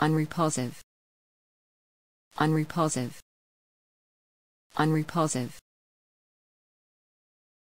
unrepulsive. Unrepulsive. Unrepulsive.